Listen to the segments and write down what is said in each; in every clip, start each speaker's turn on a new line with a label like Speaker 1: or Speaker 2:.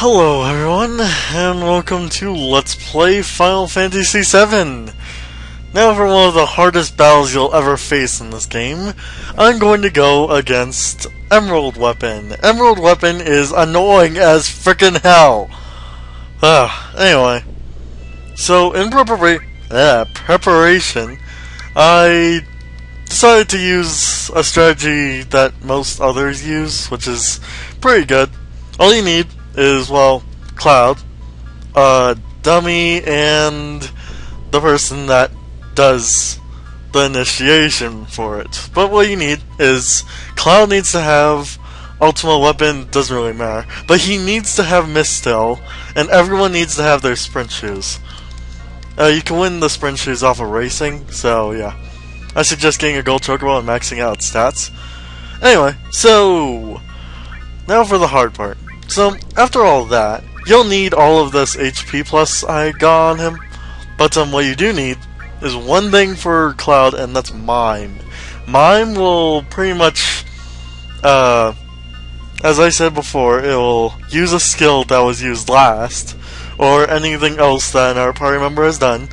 Speaker 1: Hello everyone, and welcome to Let's Play Final Fantasy VII! Now for one of the hardest battles you'll ever face in this game, I'm going to go against Emerald Weapon. Emerald Weapon is annoying as frickin' hell! Ah, anyway. So, in prepara uh, preparation, I decided to use a strategy that most others use, which is pretty good. All you need is, well, Cloud, a dummy, and the person that does the initiation for it. But what you need is Cloud needs to have Ultimate Weapon, doesn't really matter, but he needs to have Mystile, and everyone needs to have their sprint shoes. Uh, you can win the sprint shoes off of racing, so yeah. I suggest getting a gold chocobo and maxing out stats. Anyway, so now for the hard part. So, after all that, you'll need all of this HP plus I got on him. But um, what you do need is one thing for Cloud, and that's Mime. Mime will pretty much, uh, as I said before, it will use a skill that was used last, or anything else that our party member has done,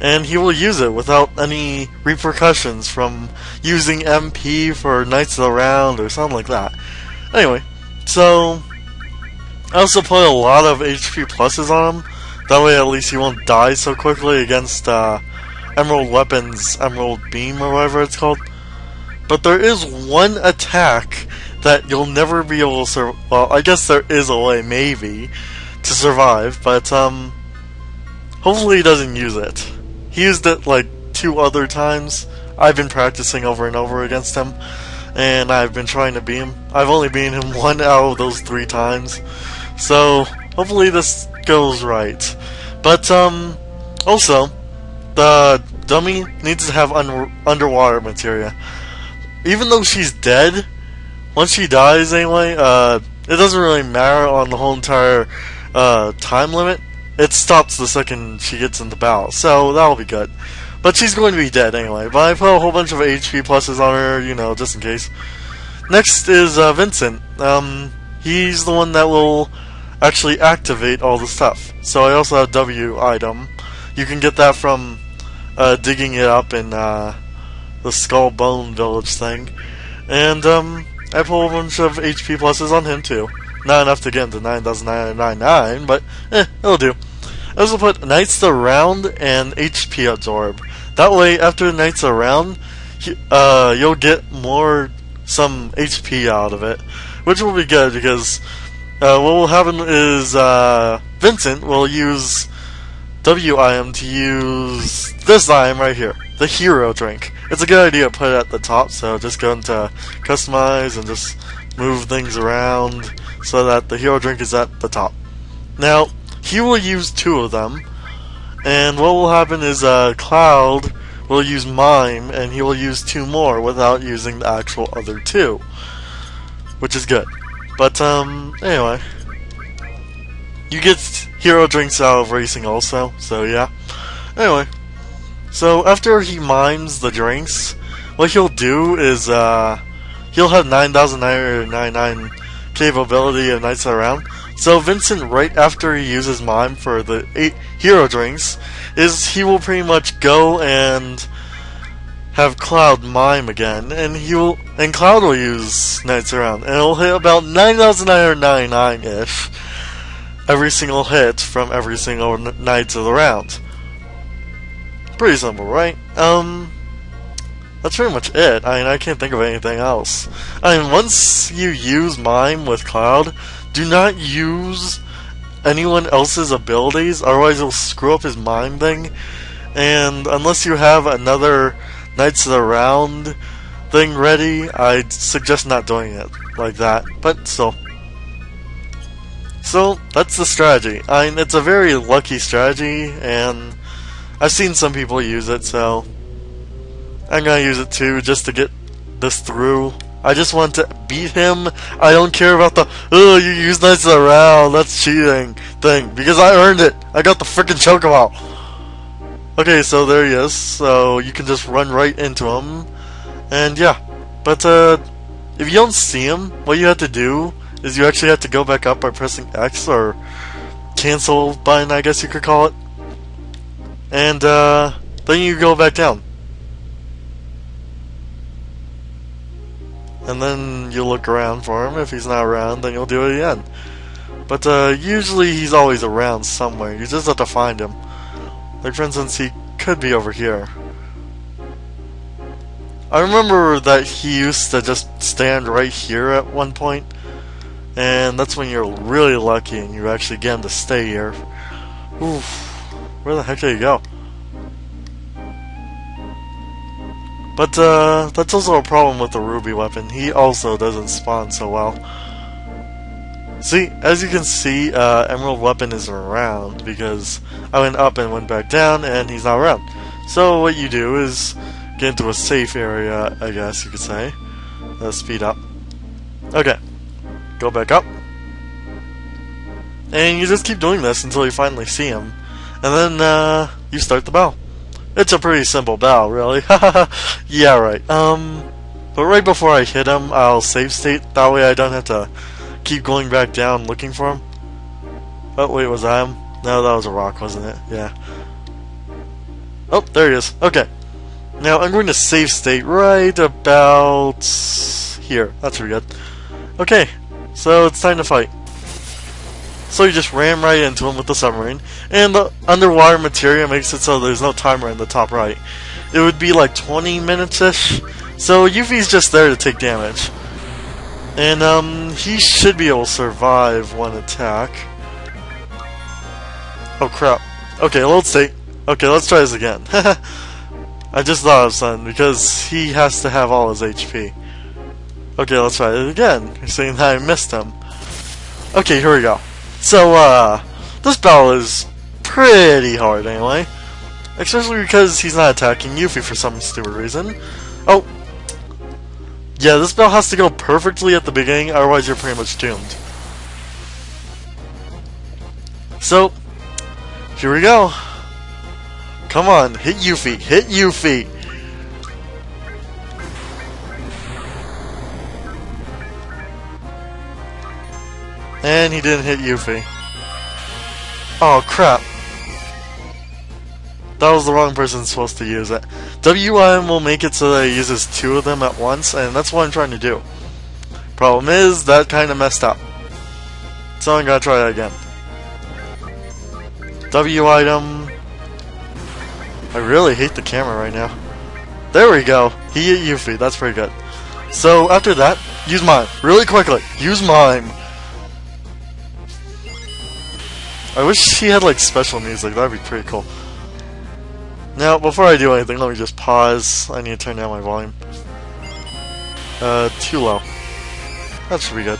Speaker 1: and he will use it without any repercussions from using MP for Knights of the Round or something like that. Anyway, so I also put a lot of HP pluses on him. That way at least he won't die so quickly against uh, Emerald Weapons, Emerald Beam or whatever it's called. But there is one attack that you'll never be able to survive. Well, I guess there is a way, maybe, to survive, but um, hopefully he doesn't use it. He used it like two other times. I've been practicing over and over against him, and I've been trying to beat him. I've only beaten him one out of those three times. So, hopefully this goes right. But, um, also, the dummy needs to have un underwater materia. Even though she's dead, once she dies anyway, uh, it doesn't really matter on the whole entire, uh, time limit. It stops the second she gets into battle, so that'll be good. But she's going to be dead anyway, but I put a whole bunch of HP pluses on her, you know, just in case. Next is, uh, Vincent. Um, he's the one that will actually activate all the stuff. So I also have W item. You can get that from uh, digging it up in uh, the Skull Bone Village thing. And um, I pull a bunch of HP pluses on him too. Not enough to get him to 9,999, but eh, it'll do. I also put Knights Around and HP Absorb. That way, after Knights Around, uh, you'll get more, some HP out of it. Which will be good because uh, what will happen is uh, Vincent will use WIM to use this item right here, the hero drink. It's a good idea to put it at the top, so just go into customize and just move things around so that the hero drink is at the top. Now, he will use two of them, and what will happen is uh, Cloud will use Mime, and he will use two more without using the actual other two, which is good. But, um, anyway. You get hero drinks out of racing also, so yeah. Anyway. So, after he mimes the drinks, what he'll do is, uh, he'll have 9,999 capability of Knights Around. So Vincent, right after he uses Mime for the eight hero drinks, is he will pretty much go and have Cloud mime again, and he will, and Cloud will use Knights Around, and it'll hit about 9,999-ish every single hit from every single Knights of the round. Pretty simple, right? Um, that's pretty much it. I mean, I can't think of anything else. I mean, once you use Mime with Cloud, do not use anyone else's abilities, otherwise you'll screw up his Mime thing. And unless you have another Knights of the Round thing ready, I'd suggest not doing it like that, but still. So, that's the strategy. I mean, it's a very lucky strategy, and I've seen some people use it, so I'm gonna use it too, just to get this through. I just want to beat him. I don't care about the, oh, you use Knights of the Round, that's cheating thing, because I earned it. I got the freaking Chocobo. Okay, so there he is. So you can just run right into him. And yeah. But uh, if you don't see him, what you have to do is you actually have to go back up by pressing X or cancel button, I guess you could call it. And uh, then you go back down. And then you look around for him. If he's not around, then you'll do it again. But uh, usually he's always around somewhere. You just have to find him. Instance, he could be over here. I remember that he used to just stand right here at one point, and that's when you're really lucky and you actually get him to stay here. Oof, where the heck did he go? But uh, that's also a problem with the ruby weapon. He also doesn't spawn so well. See, as you can see, uh, Emerald Weapon is around because I went up and went back down and he's not around. So what you do is get into a safe area, I guess you could say. Uh, speed up. Okay. Go back up. And you just keep doing this until you finally see him. And then, uh, you start the bell. It's a pretty simple bell, really. yeah, right. Um, but right before I hit him, I'll save state. That way I don't have to keep going back down looking for him. Oh, wait, was that him? No, that was a rock, wasn't it? Yeah. Oh, there he is. Okay. Now I'm going to save state right about here. That's pretty good. Okay, so it's time to fight. So you just ram right into him with the submarine, and the underwater material makes it so there's no timer in the top right. It would be like 20 minutes-ish, so Yuffie's just there to take damage. And um, he should be able to survive one attack. Oh crap. Okay, let's see. Okay, let's try this again. I just thought of something, because he has to have all his HP. Okay, let's try it again. Saying that I missed him. Okay, here we go. So, uh, this battle is pretty hard anyway. Especially because he's not attacking Yuffie for some stupid reason. Oh. Yeah, this battle has to go perfectly at the beginning, otherwise you're pretty much doomed. So, here we go. Come on, hit Yuffie, hit Yuffie! And he didn't hit Yuffie. Oh crap. That was the wrong person supposed to use it. WM will make it so that he uses two of them at once, and that's what I'm trying to do. Problem is, that kind of messed up. So I'm gonna try that again. W item, I really hate the camera right now. There we go. He hit Yuffie. That's pretty good. So after that, use mime. Really quickly. Use mime. I wish he had like special music. That'd be pretty cool. Now, before I do anything, let me just pause. I need to turn down my volume. Uh, too low. That should be good.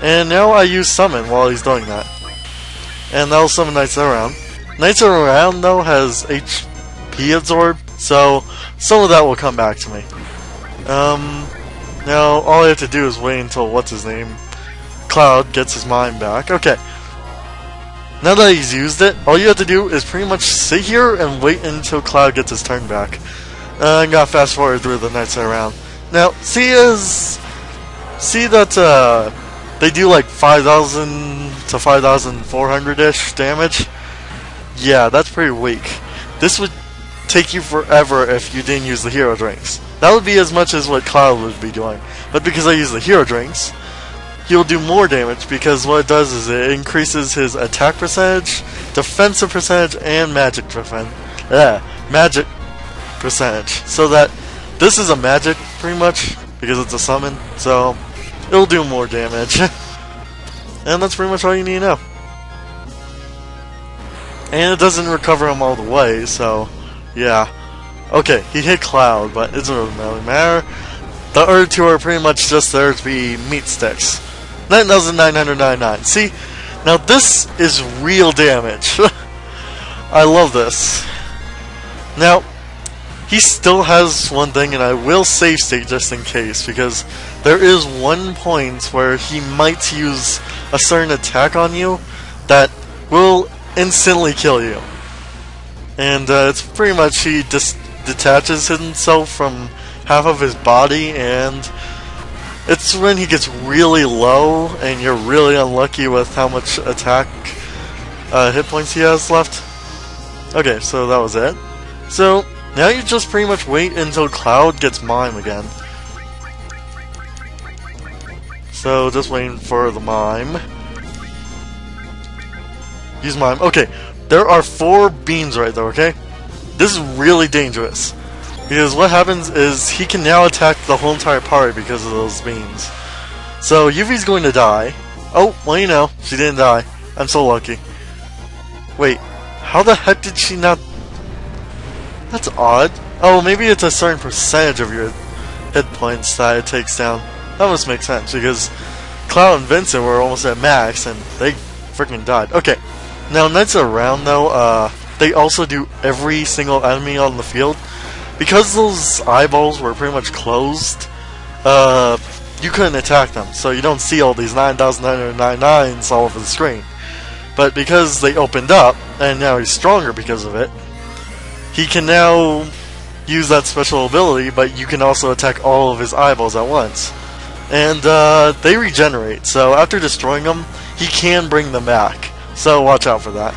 Speaker 1: And now I use summon while he's doing that. And that'll summon Knights around. Knights around though has H P absorb, so some of that will come back to me. Um, now all I have to do is wait until what's his name, Cloud gets his mind back. Okay. Now that he's used it, all you have to do is pretty much sit here and wait until Cloud gets his turn back. Uh, I'm gonna fast forward through the Knights around. Now, see as see that uh, they do like 5,000 to 5,400 ish damage. Yeah, that's pretty weak. This would take you forever if you didn't use the hero drinks. That would be as much as what Cloud would be doing. But because I use the hero drinks, he'll do more damage because what it does is it increases his attack percentage, defensive percentage, and magic percent. Yeah, magic percentage. So that this is a magic pretty much because it's a summon. So it'll do more damage. and that's pretty much all you need to know. And it doesn't recover him all the way, so yeah. Okay, he hit Cloud, but it doesn't really matter. The other two are pretty much just there to be meat sticks. 9,999. See, now this is real damage. I love this. Now, he still has one thing, and I will save state just in case, because there is one point where he might use a certain attack on you that will instantly kill you and uh, it's pretty much he just detaches himself from half of his body and It's when he gets really low and you're really unlucky with how much attack uh, hit points he has left. Okay, so that was it. So, now you just pretty much wait until Cloud gets Mime again. So, just waiting for the Mime. Use Mime. Okay, there are four beans right there, okay? This is really dangerous. Because what happens is he can now attack the whole entire party because of those beams. So Yuffie's going to die. Oh, well you know, she didn't die. I'm so lucky. Wait, how the heck did she not... That's odd. Oh, maybe it's a certain percentage of your hit points that it takes down. That must make sense because Cloud and Vincent were almost at max and they freaking died. Okay, now Knights Around though, uh, they also do every single enemy on the field. Because those eyeballs were pretty much closed, uh, you couldn't attack them, so you don't see all these 9,999s all over the screen. But because they opened up, and now he's stronger because of it, he can now use that special ability, but you can also attack all of his eyeballs at once. And uh, they regenerate, so after destroying them, he can bring them back. So watch out for that.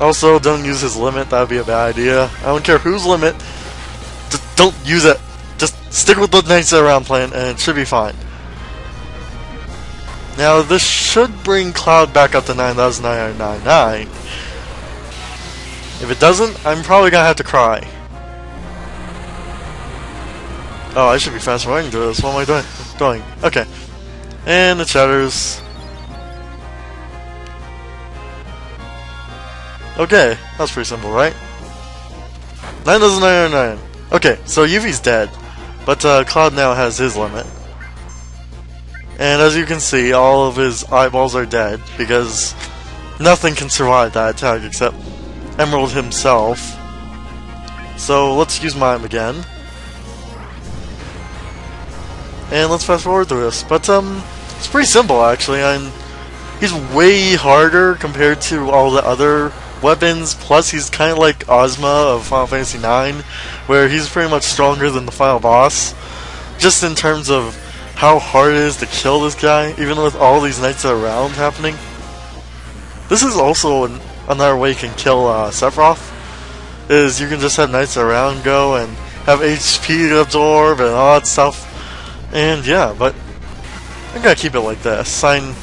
Speaker 1: Also, don't use his limit, that would be a bad idea. I don't care whose limit, just don't use it. Just stick with the Knights Around plan and it should be fine. Now, this should bring Cloud back up to 9,999. If it doesn't, I'm probably gonna have to cry. Oh, I should be fast forwarding through this. What am I doing? doing? Okay. And it shatters. Okay, that's pretty simple, right? 9,999. Okay, so Yuffie's dead, but uh, Cloud now has his limit. And as you can see, all of his eyeballs are dead, because nothing can survive that attack except Emerald himself. So let's use Mime again. And let's fast forward through this. But um it's pretty simple, actually. I'm, he's way harder compared to all the other weapons. Plus, he's kind of like Ozma of Final Fantasy IX, where he's pretty much stronger than the final boss. Just in terms of how hard it is to kill this guy, even with all these knights around happening. This is also an, another way you can kill uh, Sephiroth. Is you can just have knights around go and have HP absorb and all that stuff. And yeah, but I'm gonna keep it like this. I'm,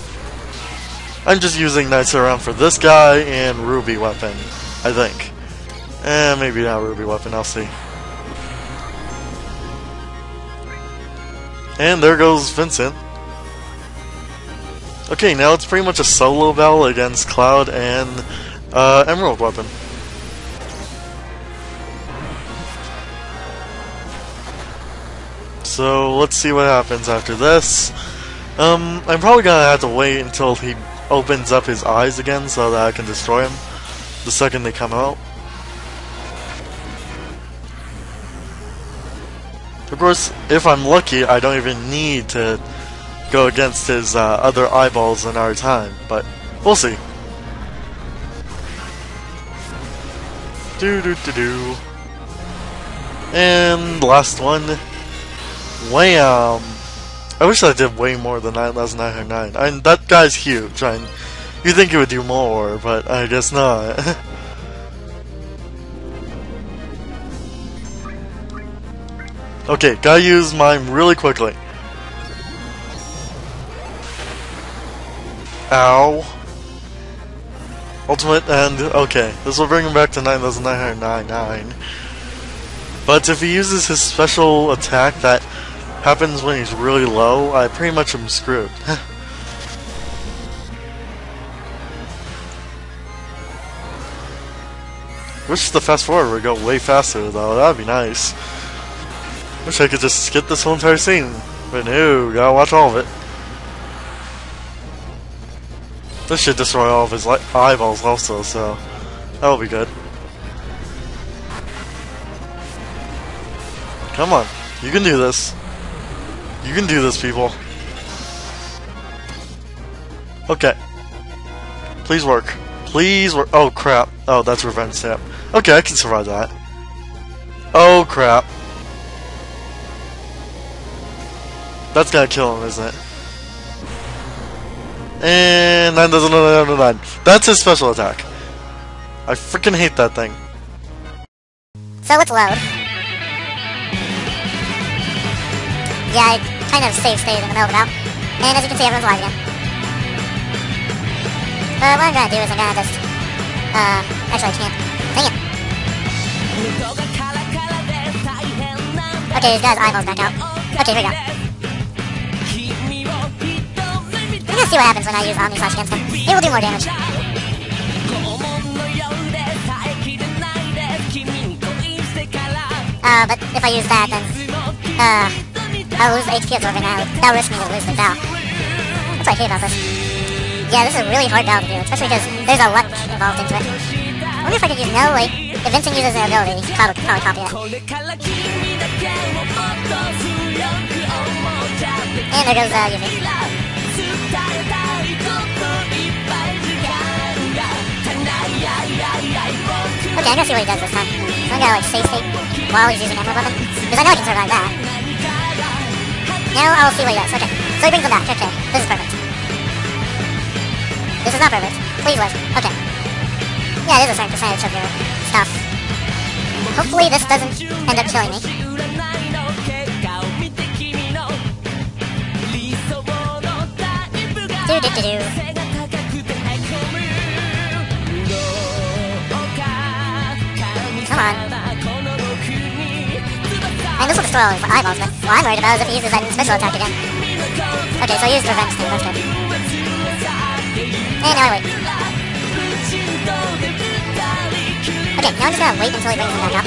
Speaker 1: I'm just using Knights Around for this guy and Ruby Weapon, I think. Eh, maybe not Ruby Weapon, I'll see. And there goes Vincent. Okay, now it's pretty much a solo battle against Cloud and uh, Emerald Weapon. So let's see what happens after this. Um, I'm probably gonna have to wait until he opens up his eyes again so that I can destroy him the second they come out. Of course, if I'm lucky, I don't even need to go against his uh, other eyeballs in our time, but we'll see. Do do do do. And last one. Wham! I wish I did way more than 9,909. I mean, that guy's huge. I mean, you think he would do more, but I guess not. okay, gotta use Mime really quickly. Ow. Ultimate End okay, this will bring him back to 9,999. But if he uses his special attack that happens when he's really low, I pretty much am screwed. Wish the fast forward would go way faster though, that'd be nice. Wish I could just skip this whole entire scene. But no, gotta watch all of it. This should destroy all of his eyeballs also, so that'll be good. Come on, you can do this. You can do this, people. Okay. Please work. Please work. Oh, crap. Oh, that's revenge stamp. Okay, I can survive that. Oh, crap. That's gonna kill him, isn't it? And 9 doesn't no, no, no, That's his special attack. I freaking hate that thing.
Speaker 2: So let's load. Yeah, I kind of safe stayed in the middle of battle. And as you can see, everyone's alive again. But what I'm gonna do is I'm gonna just... Uh, actually I can't. Dang it. Okay, his guy's eyeballs back out. Okay, here we go. I'm gonna see what happens when I use Omni Slash against him. It will do more damage. Uh, but if I use that, then, uh, I'll lose HP absorbing that. That'll risk me to lose the Dow. That's what I hate about this. Yeah, this is a really hard battle to do, especially because there's a luck involved into it. I wonder if I could use no, like, if Vincent uses an ability, he could probably, probably copy that. And there goes, uh, Yuffie. Okay, I'm gonna see what he does this time. I'm gonna, like, save state while he's using Emerald Weapon. Because I know I can survive that. Now I'll see what he does. Okay, so he brings them back. Okay, this is perfect. This is not perfect. Please live. Okay. Yeah, it is a certain percentage of your stuff. Hopefully this doesn't end up killing me. Do do do do. And all his eyeballs, but what I'm worried about is if he uses that special attack again. Okay, so I used revenge thing, that's good. And now I wait. Okay, now I'm just gonna wait until he brings him back up.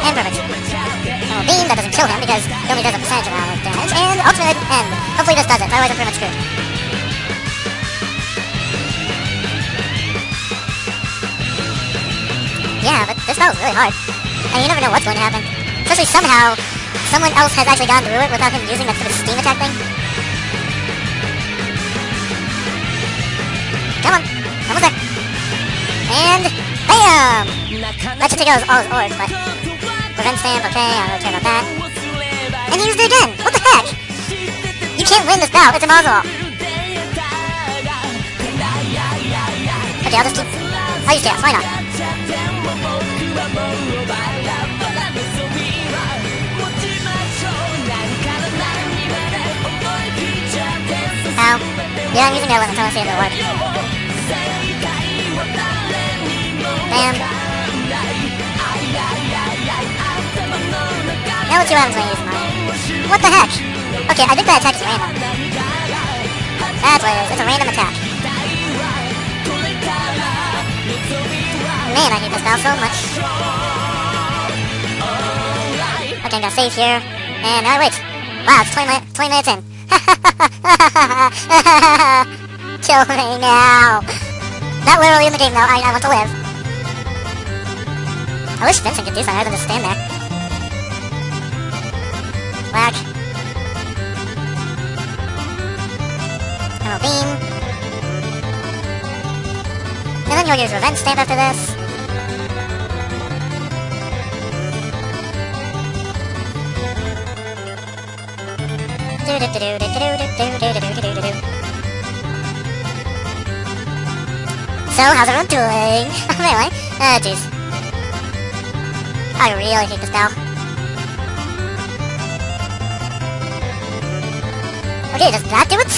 Speaker 2: And perfect. And beam, that doesn't kill him because he only does a percentage amount of damage. And ultimate end. Hopefully this does it, otherwise I'm pretty much screwed. But really hard. And you never know what's going to happen. Especially somehow, someone else has actually gone through it without him using that stupid steam attack thing. Come on, come almost there. And bam! That should take out all his orbs, but prevent stamp, okay, I don't care about that. And he used it again! What the heck? You can't win this battle, it's a impossible. Okay, I'll just keep... I'll use gas, why not? Yeah, I'm using that weapon until I see if it works. Bam. Now what happens when I use Mime. What the heck? Okay, I think that attack is random. That's what it is. It's a random attack. Man, I hate this battle so much. Okay, I'm gonna save here. And I wait. Wow, it's 20, mi 20 minutes in. Kill me now. Not literally in the game though, I, I want to live. I wish Vincent could do something other than just stand there. Whack. Emerald Beam. And then you'll use Revenge Stamp after this. So, how's everyone doing? anyway, uh, jeez. I really hate this battle. Okay, does that do it?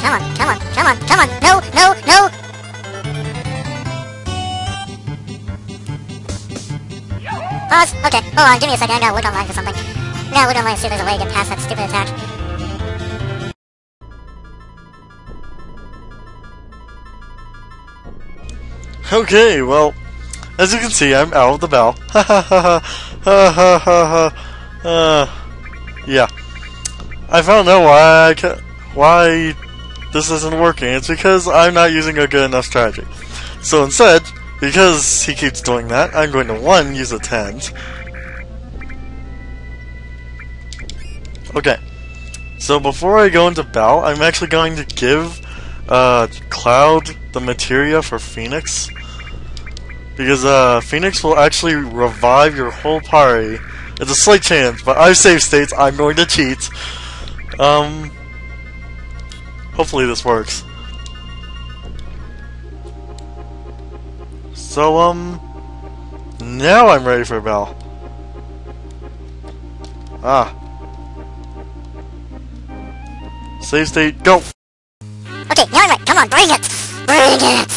Speaker 2: Come on, come on, come on, come on! No, no, no! Pause. Okay, hold on, give me a second. I gotta look online for something. Gotta look online and see if there's a way to get past that stupid attack.
Speaker 1: Okay, well, as you can see, I'm out of the bell. Ha ha ha ha ha ha ha. Uh, yeah. I found out why I why this isn't working. It's because I'm not using a good enough strategy. So instead, because he keeps doing that, I'm going to one use a tent. Okay. So before I go into battle, I'm actually going to give uh, Cloud the materia for Phoenix Because uh, Phoenix will actually revive your whole party. It's a slight chance, but I've saved states. I'm going to cheat. Um, hopefully this works. So um, now I'm ready for a bell. Ah. Save state, go!
Speaker 3: Okay, now I'm right. Come on, bring it! Bring it!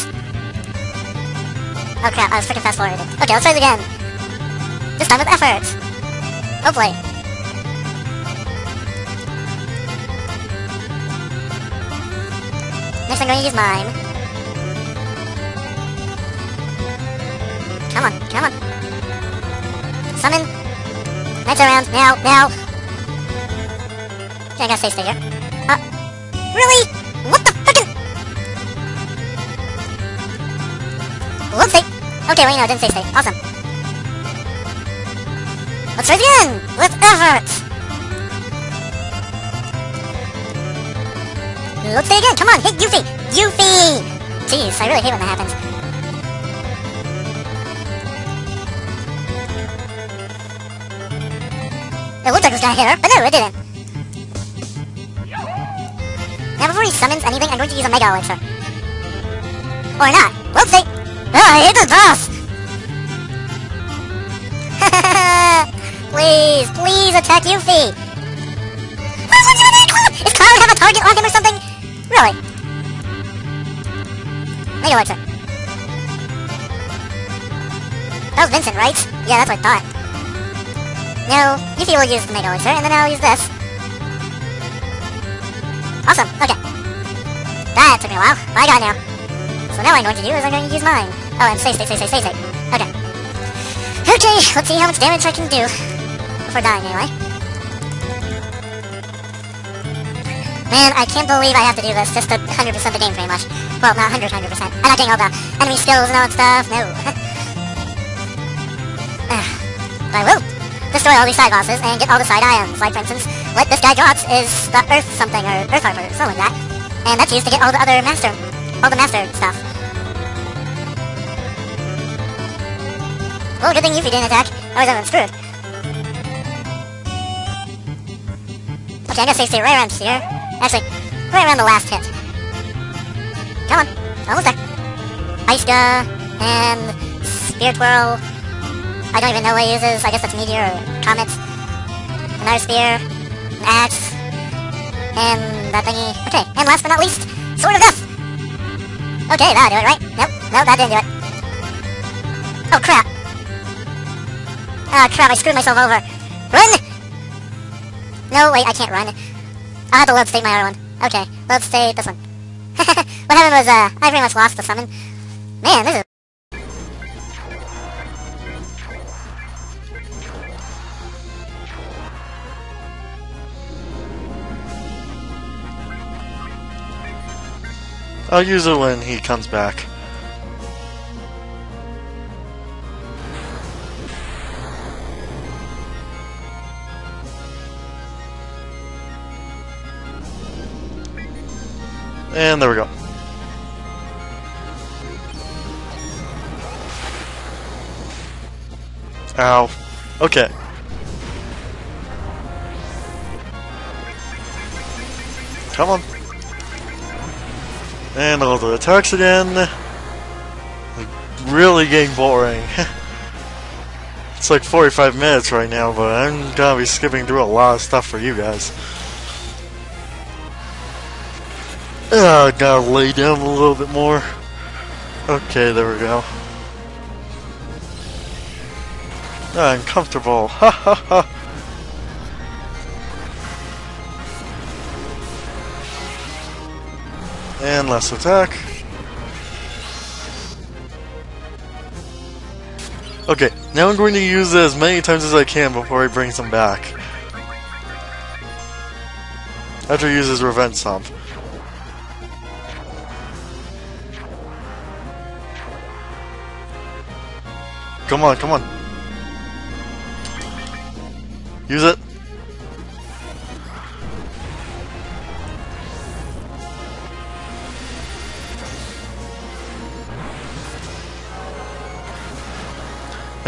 Speaker 3: Oh crap, I was freaking fast forwarded. Okay, let's try it again. This time with effort. Hopefully. Next I'm going to use Mime. Come on. Summon. Next around, now, now. Okay, I gotta stay stay here. Uh, really? What the? Let's see. Okay, you know, it didn't say stay. Awesome. Let's try it again! With effort! Let's stay again, come on, hit Yuffie! Yuffie! Jeez, I really hate when that happens. It looked like it was gonna hit her, but no, it didn't. Now before he summons anything, I'm going to use a Mega Elixir. Or not. See. Oh, I hit the boss! please, please attack Yuffie! Is Cloud have a target on him or something? Really? Mega Elixir. That was Vincent, right? Yeah, that's what I thought. No, Yuffie will use the Mega Elixir, and then I'll use this. Awesome, okay. That took me a while, but I got it now. So now what I'm going to do is I'm going to use Mime. Oh, and save state, save state, save state. Okay. Okay, let's see how much damage I can do. Before dying, anyway. Man, I can't believe I have to do this just to 100% of the game, pretty much. Well, not 100, 100%. I'm not getting all the enemy skills and all that stuff, no. Ah, but I will destroy all these side bosses and get all the side items. Like, for instance, what this guy drops is the Earth something, or Earth Harper, something like that. And that's used to get all the other master, all the master stuff. Well, good thing Yuffie didn't attack. I was screwed. Okay, I'm gonna state right around here. Actually, right around the last hit. Come on, almost there. Ice Gun and Spear Twirl. I don't even know what he uses. I guess that's Meteor or Comet. Another Spear, an Axe, and that thingy. Okay, and last but not least, Sword of Death. Okay, that'll do it, right? Nope, nope, that didn't do it. Oh crap. Oh crap, I screwed myself over. Run! No, wait, I can't run. I'll have to load state my other one. Okay, load state this one. what happened was, uh, I pretty much lost the summon. Man, this is...
Speaker 1: I'll use it when he comes back. And there we go. Ow. Okay. Come on. And all the attacks again. Like, really getting boring. it's like 45 minutes right now, but I'm gonna be skipping through a lot of stuff for you guys. I gotta lay down a little bit more. Okay, there we go. Ah, I'm comfortable. Ha ha ha. Less attack. Okay, now I'm going to use it as many times as I can before he brings him back. After he uses Revenge Stamp. Come on, come on. Use it.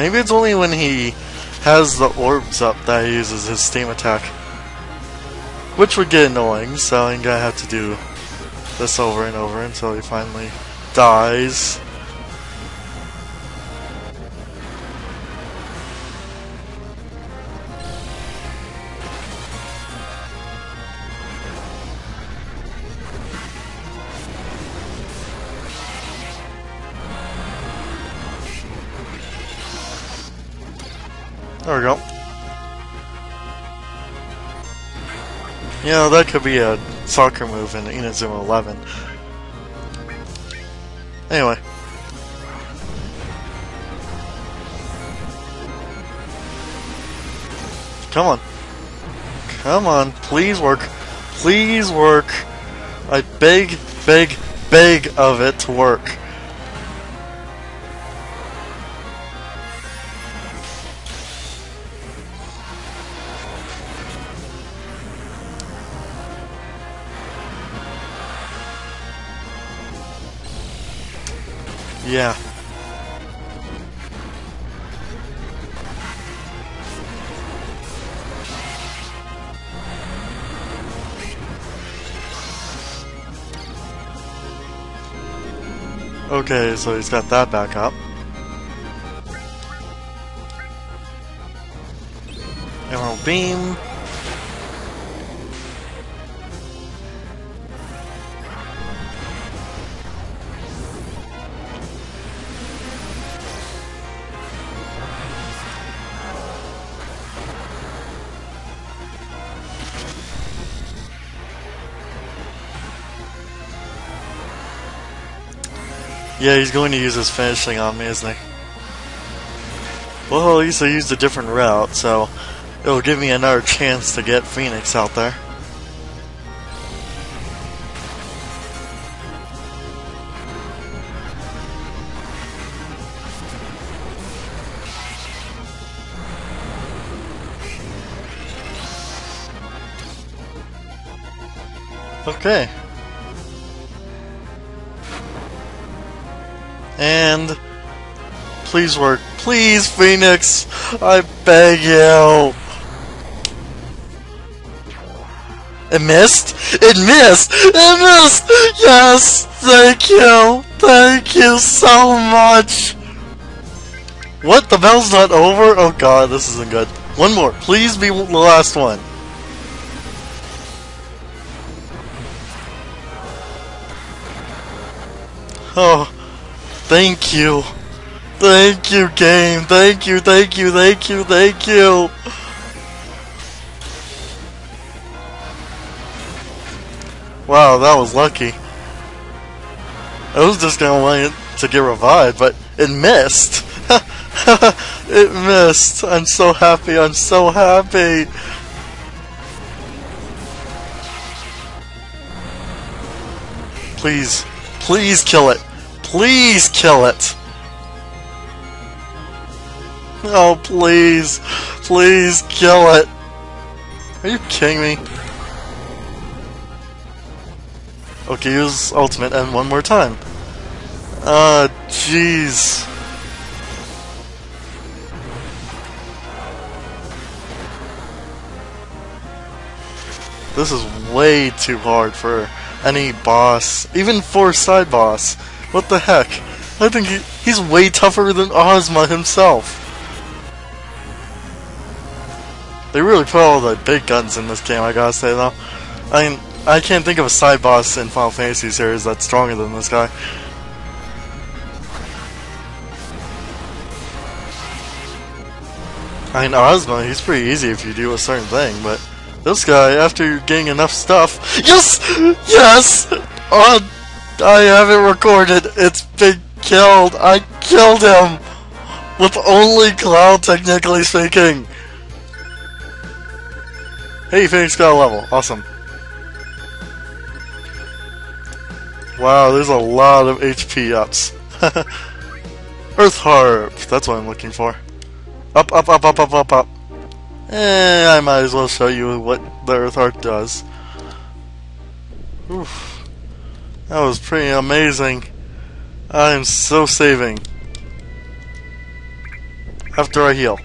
Speaker 1: Maybe it's only when he has the orbs up that he uses his steam attack. Which would get annoying, so I'm gonna have to do this over and over until he finally dies. Yeah, that could be a soccer move in Inazuma 11. Anyway. Come on. Come on. Please work. Please work. I beg, beg, beg of it to work. Yeah. Okay, so he's got that back up. Emerald Beam. Yeah, he's going to use his finishing on me, isn't he? Well, at least I used a different route, so it'll give me another chance to get Phoenix out there. Okay. Please work. Please, Phoenix! I beg you! It missed? It missed! It missed! Yes! Thank you! Thank you so much! What? The bell's not over? Oh god, this isn't good. One more. Please be the last one. Oh. Thank you. Thank you, game. Thank you, thank you, thank you, thank you. Wow, that was lucky. I was just gonna want to get revived, but it missed. it missed. I'm so happy. I'm so happy. Please, please kill it. Please kill it! Oh, please. Please kill it. Are you kidding me? Okay, use ultimate end one more time. Uh, jeez. This is way too hard for any boss, even for side boss. What the heck? I think he, he's way tougher than Ozma himself. They really put all the big guns in this game, I gotta say though. I mean, I can't think of a side boss in Final Fantasy series that's stronger than this guy. I mean, Ozma, he's pretty easy if you do a certain thing, but this guy, after getting enough stuff... Yes! Yes! Oh, I have it recorded. It's been killed. I killed him. With only Cloud, technically speaking. Hey, Phoenix got a level. Awesome. Wow, there's a lot of HP ups. Earth Harp. That's what I'm looking for. Up, up, up, up, up, up, up. Eh, I might as well show you what the Earth Harp does. Oof. That was pretty amazing. I am so saving. after I heal.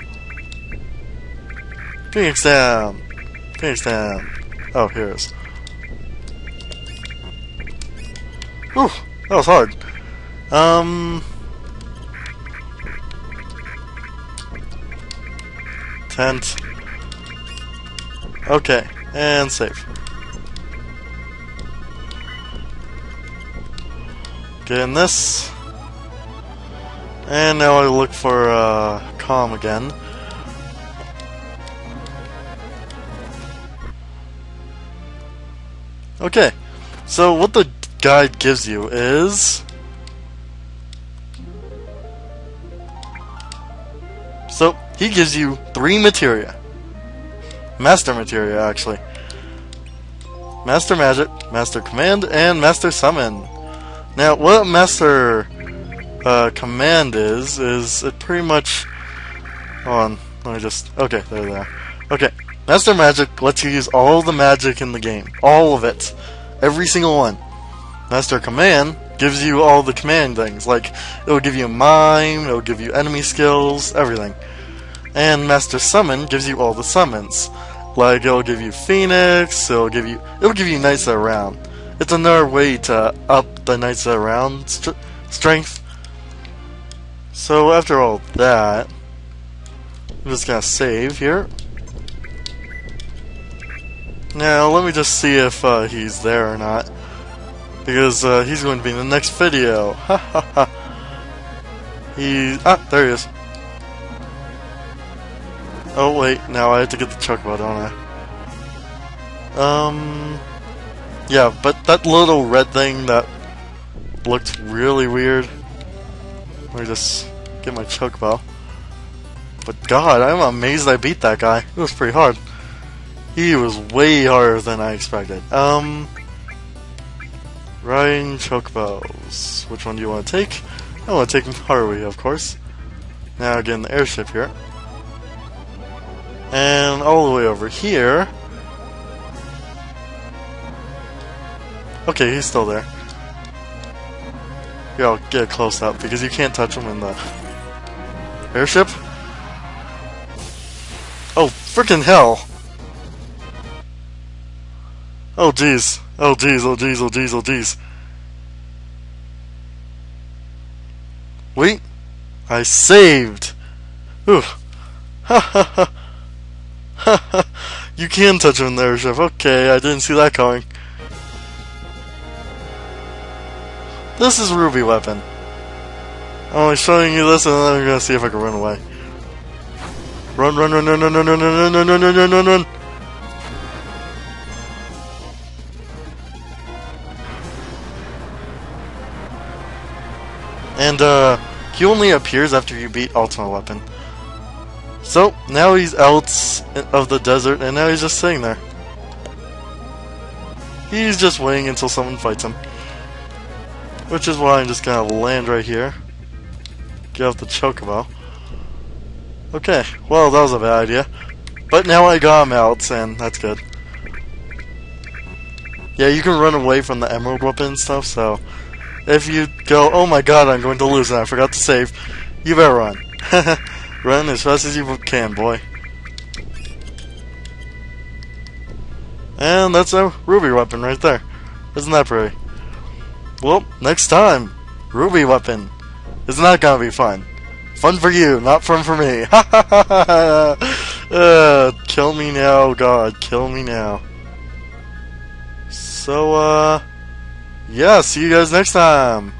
Speaker 1: Phoenix down. Phoenix down. Oh, here it is. Whew, that was hard. Um... Tent. Okay, and save. Get in this. And now I look for uh, Kalm again. Okay, so what the guide gives you is... So, he gives you three materia. Master materia, actually. Master Magic, Master Command, and Master Summon. Now, what Master uh, Command is, is it pretty much... Hold on, let me just... Okay, there they are. Okay, Master Magic lets you use all the magic in the game. All of it. Every single one. Master Command gives you all the command things, like it'll give you mime, it'll give you enemy skills, everything. And Master Summon gives you all the summons. Like it'll give you Phoenix, it'll give you it'll give you Knights of Round. It's another way to up the Knights of Round st strength. So after all that, I'm just gonna save here. Now let me just see if uh, he's there or not. Because uh, he's going to be in the next video. Ha ha ha. He ah there he is. Oh wait, now I have to get the chocobo, don't I? Um, yeah, but that little red thing that looked really weird. Let me just get my chocobo. But God, I'm amazed I beat that guy. It was pretty hard. He was way harder than I expected. Um, riding chocobos. Which one do you want to take? I want to take Harvey, of course. Now get in the airship here. And all the way over here. Okay, he's still there. Here, I'll get a close up because you can't touch him in the airship. Oh, freaking hell! Oh jeez. Oh jeez, oh jeez, oh jeez, oh jeez. Wait. I saved! Ooh. Ha ha ha. you can touch him there, Chef. Okay, I didn't see that coming. This is Ruby Weapon. I'm only showing you this and then I'm gonna see if I can run away. Run, run, run, run, run, run, run, run, run, run, run, run, run, run. And, uh, he only appears after you beat Ultimate Weapon. So, now he's out of the desert, and now he's just sitting there. He's just waiting until someone fights him. Which is why I'm just gonna land right here. Get off the chocobo. Okay, well that was a bad idea. But now I got him out, and that's good. Yeah, you can run away from the emerald weapon and stuff, so... If you go, oh my god, I'm going to lose and I forgot to save, you better run. run as fast as you can, boy. And that's a ruby weapon right there. Isn't that pretty? Well, next time, ruby weapon. Isn't that gonna be fun? Fun for you, not fun for me. uh, kill me now, God, kill me now. So, uh, yeah, see you guys next time.